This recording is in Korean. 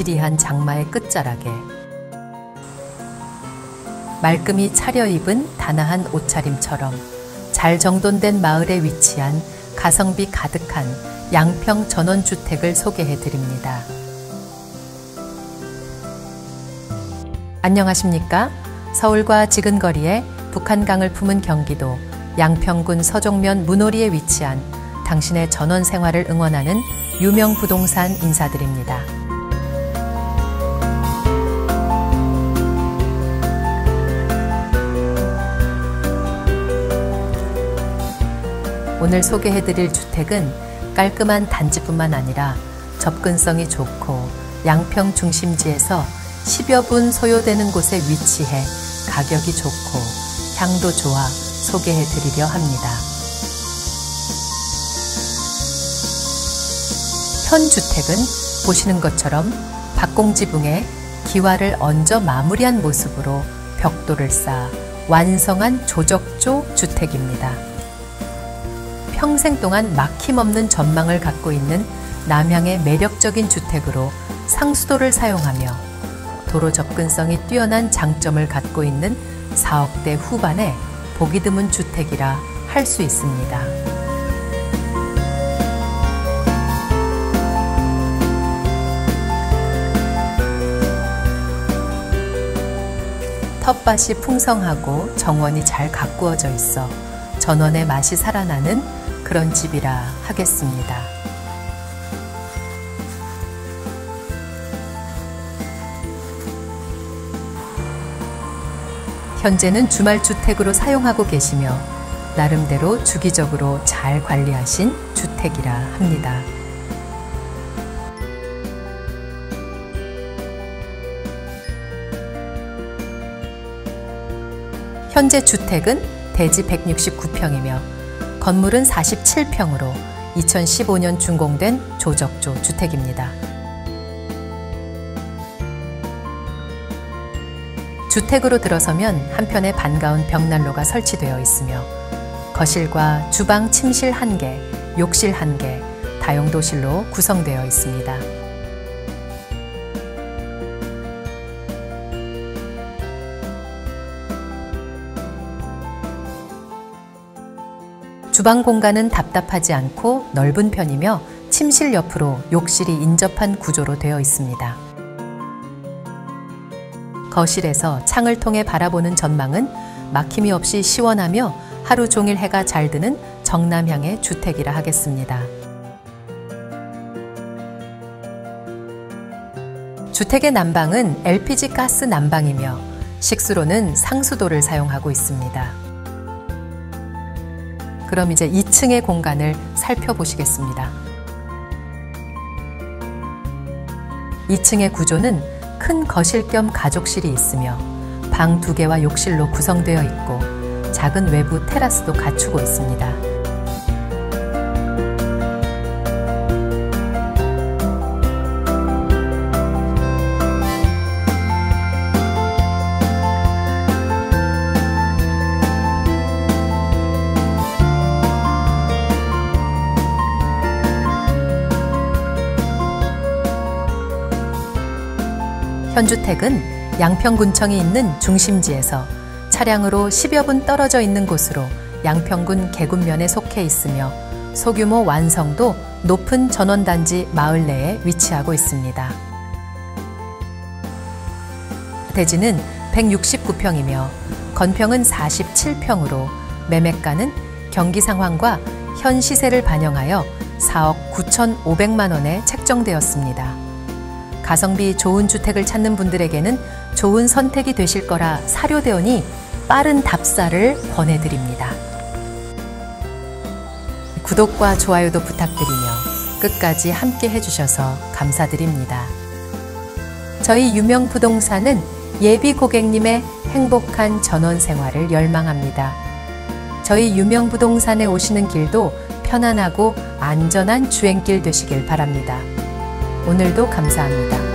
위대한 장마의 끝자락에 말끔히 차려입은 단아한 옷차림처럼 잘 정돈된 마을에 위치한 가성비 가득한 양평 전원주택을 소개해 드립니다. 안녕하십니까? 서울과 지근거리에 북한강을 품은 경기도 양평군 서종면 문오리에 위치한 당신의 전원 생활을 응원하는 유명 부동산 인사드립니다. 오늘 소개해드릴 주택은 깔끔한 단지뿐만 아니라 접근성이 좋고 양평 중심지에서 10여 분 소요되는 곳에 위치해 가격이 좋고 향도 좋아 소개해드리려 합니다. 현 주택은 보시는 것처럼 박공지붕에 기와를 얹어 마무리한 모습으로 벽돌을 쌓아 완성한 조적조 주택입니다. 평생 동안 막힘없는 전망을 갖고 있는 남향의 매력적인 주택으로 상수도를 사용하며 도로 접근성이 뛰어난 장점을 갖고 있는 4억대 후반의 보기 드문 주택이라 할 수 있습니다. 텃밭이 풍성하고 정원이 잘 가꾸어져 있어 전원의 맛이 살아나는 그런 집이라 하겠습니다. 현재는 주말 주택으로 사용하고 계시며 나름대로 주기적으로 잘 관리하신 주택이라 합니다. 현재 주택은 대지 169평이며 건물은 47평으로 2015년 준공된 조적조 주택입니다. 주택으로 들어서면 한편에 반가운 벽난로가 설치되어 있으며 거실과 주방 침실 1개, 욕실 1개, 다용도실로 구성되어 있습니다. 주방 공간은 답답하지 않고 넓은 편이며 침실 옆으로 욕실이 인접한 구조로 되어 있습니다. 거실에서 창을 통해 바라보는 전망은 막힘이 없이 시원하며 하루 종일 해가 잘 드는 정남향의 주택이라 하겠습니다. 주택의 난방은 LPG 가스 난방이며 식수로는 상수도를 사용하고 있습니다. 그럼 이제 2층의 공간을 살펴보시겠습니다. 2층의 구조는 큰 거실 겸 가족실이 있으며 방 두 개와 욕실로 구성되어 있고 작은 외부 테라스도 갖추고 있습니다. 현주택은 양평군청이 있는 중심지에서 차량으로 10여 분 떨어져 있는 곳으로 양평군 계군면에 속해 있으며 소규모 완성도 높은 전원단지 마을 내에 위치하고 있습니다. 대지는 169평이며 건평은 47평으로 매매가는 경기 상황과 현 시세를 반영하여 4억 9,500만 원에 책정되었습니다. 가성비 좋은 주택을 찾는 분들에게는 좋은 선택이 되실 거라 사료되오니 빠른 답사를 권해드립니다. 구독과 좋아요도 부탁드리며 끝까지 함께 해주셔서 감사드립니다. 저희 유명 부동산은 예비 고객님의 행복한 전원 생활을 열망합니다. 저희 유명 부동산에 오시는 길도 편안하고 안전한 주행길 되시길 바랍니다. 오늘도 감사합니다.